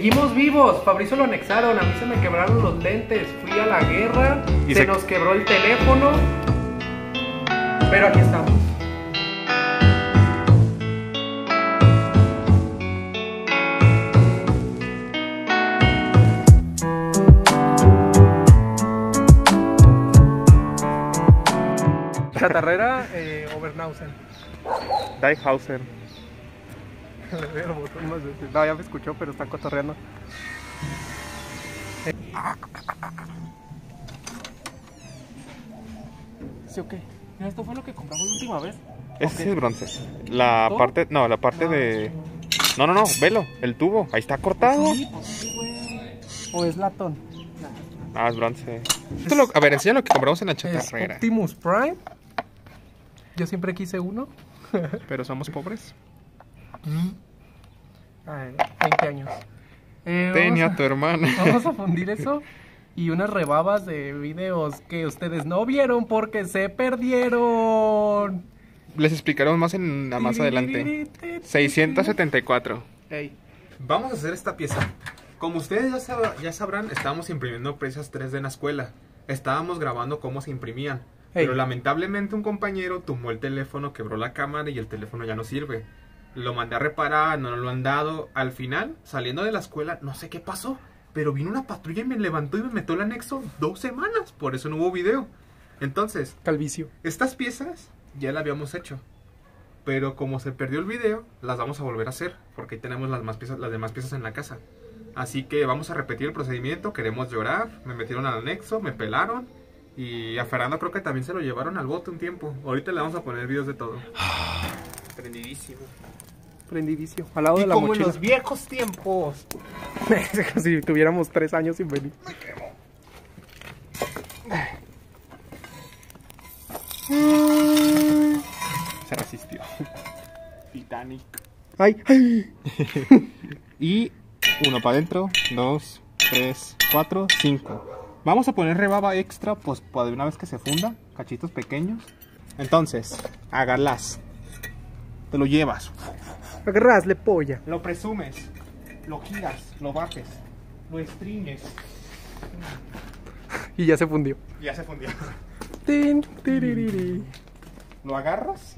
Seguimos vivos. Fabricio lo anexaron. A mí se me quebraron los lentes. Fui a la guerra. Y se, se- nos quebró el teléfono. Pero aquí estamos. Chatarrera eh, Diehausen. El botón más. No, ya me escuchó, pero está cotorreando. ¿Sí o qué? Mira, esto fue lo que compramos la última vez. Ese Ok. sí es bronce. La ¿Todo? parte, no, la parte No. de... No, no, no, velo, el tubo, ahí está cortado. Sí, pues sí, güey. ¿O es latón? Ah, es bronce. Esto lo- a ver, enseña lo que compramos en la chatarrera. Optimus Prime. Yo siempre quise uno. Pero somos pobres. Ay, 20 años. Eh, Tenía vamos, tu hermana. a, vamos a fundir eso. Y unas rebabas de videos que ustedes no vieron porque se perdieron. Les explicaremos más en más adelante. 674. Ey. Vamos a hacer esta pieza. Como ustedes ya, sab- ya sabrán, estábamos imprimiendo piezas 3D en la escuela. Estábamos grabando cómo se imprimían. Pero lamentablemente un compañero tumbó el teléfono, quebró la cámara y el teléfono ya no sirve. Lo mandé a reparar, no lo han dado. Al final, saliendo de la escuela, no sé qué pasó. Pero vino una patrulla y me levantó y me metió el anexo dos semanas. Por eso no hubo video. Entonces, Calvicio. estas piezas ya las habíamos hecho. Pero como se perdió el video, las vamos a volver a hacer. Porque ahí tenemos las, más piezas, las demás piezas en la casa. Así que vamos a repetir el procedimiento. Queremos llorar. Me metieron al anexo, me pelaron. Y a Fernando creo que también se lo llevaron al bote un tiempo. Ahorita le vamos a poner videos de todo. Prendidísimo. Prendidicio. Al lado Y de la como en los viejos tiempos. Como si tuviéramos tres años sin venir. Se resistió. Titanic. Ay, ay. Y uno para adentro, dos, tres, cuatro, cinco. Vamos a poner rebaba extra, pues de una vez que se funda, cachitos pequeños. Entonces, hágalas. Te lo llevas, Agarrasle polla. lo presumes, lo giras, lo bates, lo estriñes. Y ya se fundió. Ya se fundió. Tin, tiririri. Lo agarras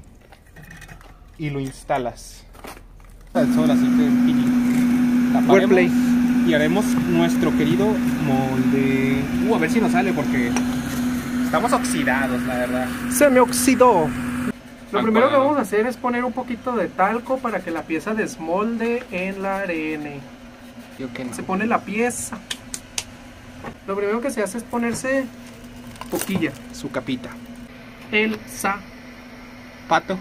y lo instalas. El sol así que. Y haremos nuestro querido molde. Uh, a ver si nos sale porque estamos oxidados, la verdad. Se me oxidó. Lo primero que vamos a hacer es poner un poquito de talco para que la pieza desmolde en la arena. Yo que Se pone la pieza. Lo primero que se hace es ponerse poquilla. Su capita. El sa. Pato.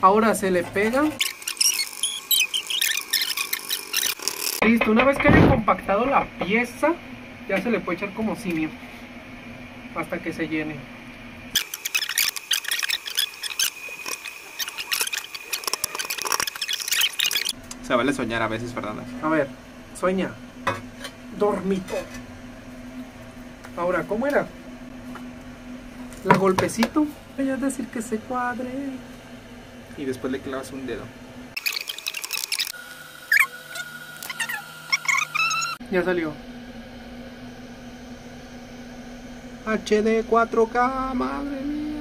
Ahora se le pega. Listo, una vez que haya compactado la pieza, ya se le puede echar como simio. Hasta que se llene. Se vale soñar a veces, Fernanda. A ver, sueña. Dormito. Ahora, ¿cómo era? La golpecito. Voy a decir que se cuadre. Y después le clavas un dedo. Ya salió. HD 4K, madre mía.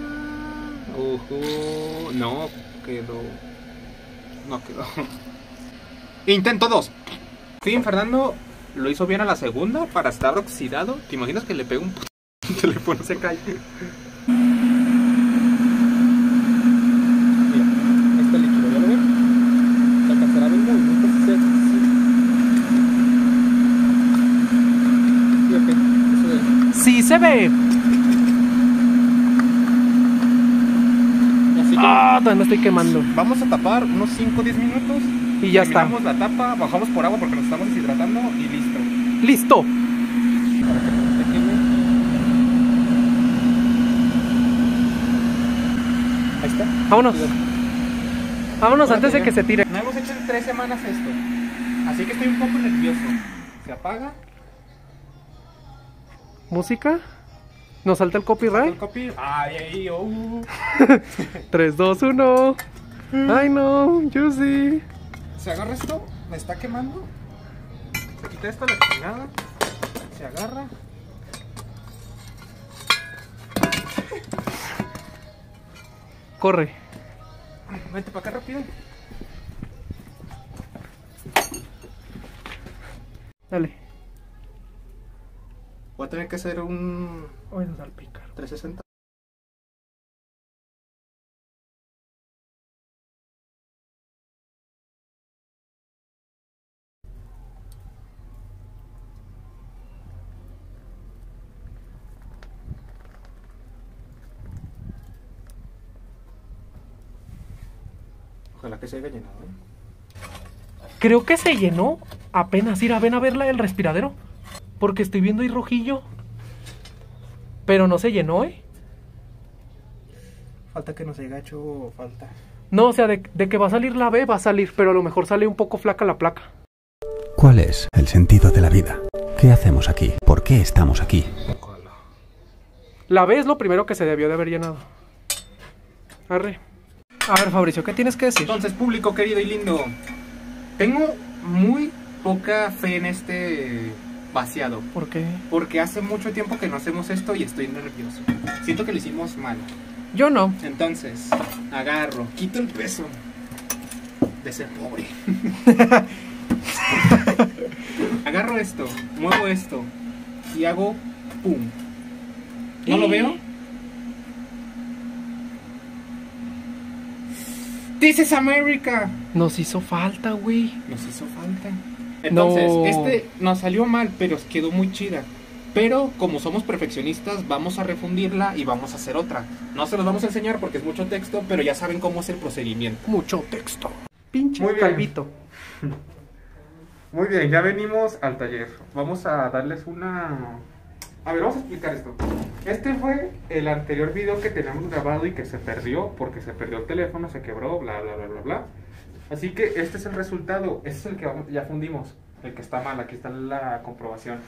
Ojo. No, quedó. No quedó. Intento dos. Fin, Fernando lo hizo bien a la segunda para estar oxidado. ¿Te imaginas que le pega un teléfono? Se cae. Mira, este líquido, ¿ya lo ven? Se alcanzará a ver movimientos sexy. Fíjate, eso de- Sí se ve. Así que Ah, todavía me estoy quemando. vamos a tapar unos 5 o 10 minutos. Y ya está. Terminamos la tapa, bajamos por agua porque nos estamos deshidratando y listo. Listo. Para que no se queme. Ahí está. Vámonos. Vámonos antes de que se tire. No hemos hecho en tres semanas esto. Así que estoy un poco nervioso. Se apaga. ¿Música? ¿Nos salta el El copyright? copy. Ay, ay, oh. 3, 2, 1. Ay, no, sí. Se agarra esto, me está quemando. Se quita esto, la chingada. Se agarra. Corre. Vente para acá rápido. Dale. Voy a tener que hacer un Voy a salpicar. 360. Ojalá que se haya llenado. ¿eh? Creo que se llenó apenas. Ir a ven a verla el respiradero. Porque estoy viendo ahí rojillo. Pero no se llenó, ¿eh? Falta que nos haya hecho falta. No, o sea, de, de que va a salir la B, va a salir. Pero a lo mejor sale un poco flaca la placa. ¿Cuál es el sentido de la vida? ¿Qué hacemos aquí? ¿Por qué estamos aquí? La B es lo primero que se debió de haber llenado. Arre. A ver, Fabricio, ¿qué tienes que decir? Entonces, público querido y lindo, tengo muy poca fe en este vaciado. ¿Por qué? Porque hace mucho tiempo que no hacemos esto y estoy nervioso. Siento que lo hicimos mal. Yo no. Entonces, agarro, quito el peso de ser pobre. agarro esto, muevo esto y hago pum. ¿No lo veo? This is America. Nos hizo falta, güey. Nos hizo falta. Entonces, No. este nos salió mal, pero quedó muy chida. Pero como somos perfeccionistas, vamos a refundirla y vamos a hacer otra. No se los vamos a enseñar porque es mucho texto, pero ya saben cómo es el procedimiento. Mucho texto. Pinche Muy bien. calvito. Muy bien, ya venimos al taller. Vamos a darles una... A ver, vamos a explicar esto. Este fue el anterior video que teníamos grabado y que se perdió porque se perdió el teléfono, se quebró, bla, bla, bla, bla, bla. Así que este es el resultado. Este es el que ya fundimos. El que está mal, aquí está la comprobación.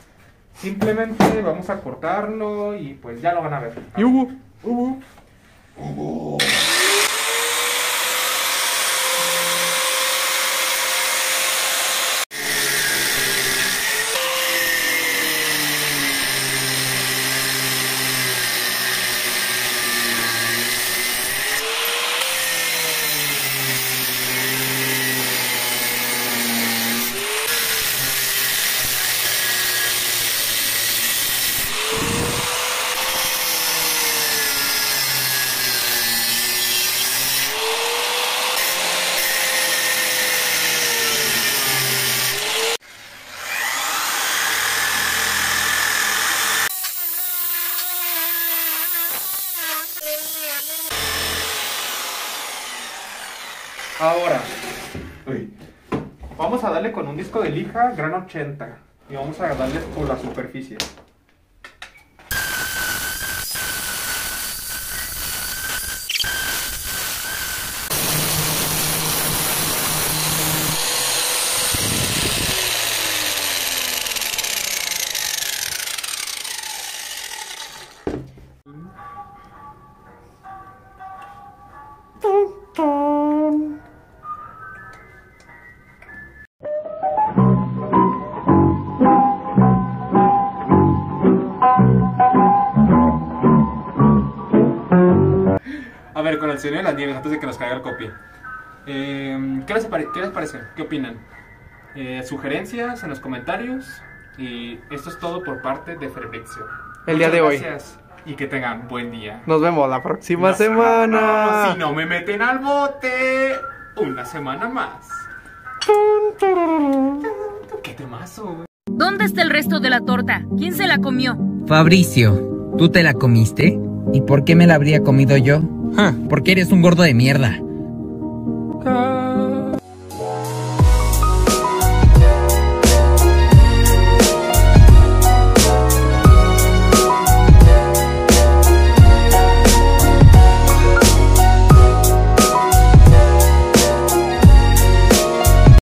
Simplemente vamos a cortarlo y pues ya lo van a ver. Y hubo. Hubo. Ahora, vamos a darle con un disco de lija gran 80 y vamos a darle por la superficie. Ver, con el sonido de las nieves antes de que nos caiga el copy. Eh, ¿qué, les ¿Qué les parece? ¿Qué opinan? Eh, sugerencias en los comentarios. Y esto es todo por parte de Febrexio. El día de hoy. Gracias y que tengan buen día. Nos vemos la próxima Nos- semana. Si no me meten al bote, una semana más. ¿Qué temazo? ¿Dónde está el resto de la torta? ¿Quién se la comió? Fabricio, ¿tú te la comiste? ¿Y por qué me la habría comido yo? Porque eres un gordo de mierda.